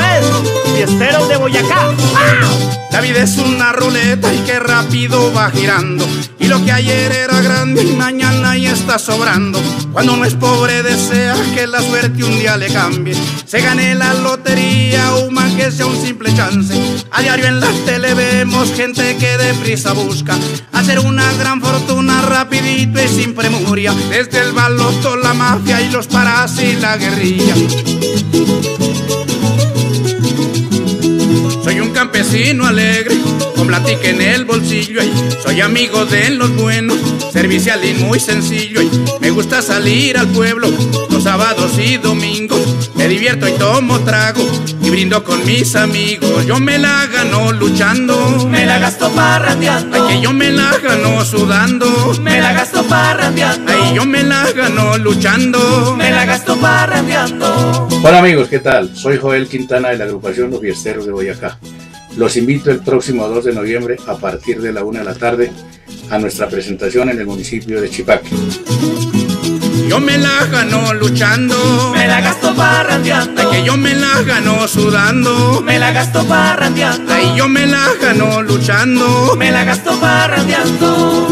Es Fiesteros de Boyacá. La vida es una ruleta y que rápido va girando. Y lo que ayer era grande y mañana ya está sobrando. Cuando uno es pobre desea que la suerte un día le cambie. Se gane la lotería o más que sea un simple chance. A diario en la tele vemos gente que deprisa busca hacer una gran fortuna rapidito y sin premuria. Desde el baloto, la mafia y los paras y la guerrilla. Campesino alegre, con platica en el bolsillo. Y soy amigo de los buenos, servicial y muy sencillo. Y me gusta salir al pueblo los sábados y domingos. Me divierto y tomo trago y brindo con mis amigos. Yo me la gano luchando, me la gasto parrandeando. Ay, que yo me la gano sudando, me la gasto parrandeando. Ay, yo me la gano luchando, me la gasto parrandeando. Hola amigos, ¿qué tal? Soy Joel Quintana de la agrupación Los Fiesteros de Boyacá. Los invito el próximo 2 de noviembre a partir de la 1 de la tarde a nuestra presentación en el municipio de Chipaque. Yo me la gano luchando, me la gasto parrandeando. Ay, que yo me la gano sudando, me la gasto parrandeando. Ay, yo me la gano luchando, me la gasto parrandeando.